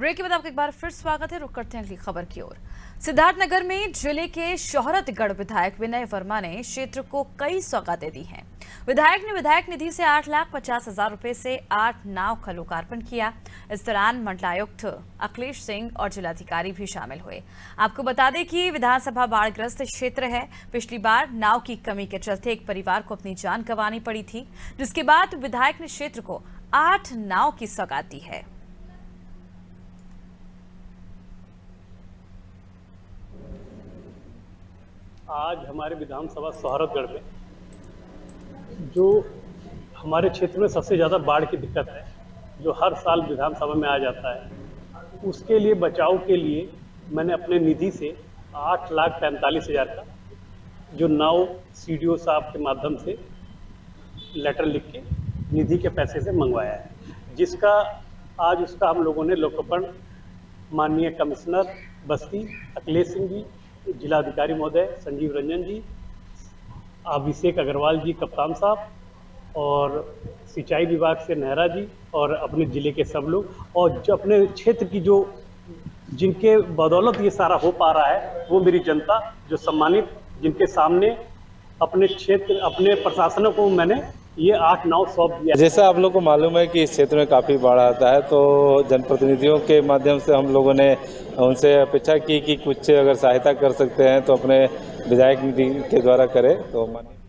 Break के बाद आपका एक बार फिर स्वागत है। रुक करते हैं अगली खबर की ओर। सिद्धार्थनगर में ज़िले के शोहरतगढ़ विधायक विनय वर्मा ने क्षेत्र को कई सौगातें दी हैं। विधायक ने विधायक निधि से आठ लाख पचास हज़ार रुपए से आठ नाव का लोकार्पण किया। इस दौरान मंडलायुक्त अखिलेश सिंह और जिलाधिकारी भी शामिल हुए। आपको बता दें कि विधानसभा बाढ़ग्रस्त क्षेत्र है। पिछली बार नाव की कमी के चलते एक परिवार को अपनी जान गंवानी पड़ी थी, जिसके बाद विधायक ने क्षेत्र को आठ नाव की सौगात दी है। आज हमारे विधानसभा सौहरतगढ़ में, जो हमारे क्षेत्र में सबसे ज़्यादा बाढ़ की दिक्कत है, जो हर साल विधानसभा में आ जाता है, उसके लिए बचाव के लिए मैंने अपने निधि से आठ लाख पैंतालीस हज़ार का जो नाव सी साहब के माध्यम से लेटर लिख के निधि के पैसे से मंगवाया है, जिसका आज उसका हम लोगों ने लोकार्पण माननीय कमिश्नर बस्ती अखिलेश सिंह जी जिलाधिकारी महोदय संजीव रंजन जी, अभिषेक अग्रवाल जी, कप्तान साहब और सिंचाई विभाग से नेहरा जी और अपने ज़िले के सब लोग और जो अपने क्षेत्र की जो जिनके बदौलत ये सारा हो पा रहा है, वो मेरी जनता, जो सम्मानित, जिनके सामने अपने क्षेत्र, अपने प्रशासनों को मैंने ये आठ नौ दिया जैसा आप लोग को मालूम है कि इस क्षेत्र में काफ़ी बाढ़ आता है तो जनप्रतिनिधियों के माध्यम से हम लोगों ने उनसे अपेक्षा की कि कुछ अगर सहायता कर सकते हैं तो अपने विधायक निधि के द्वारा करें तो मानिए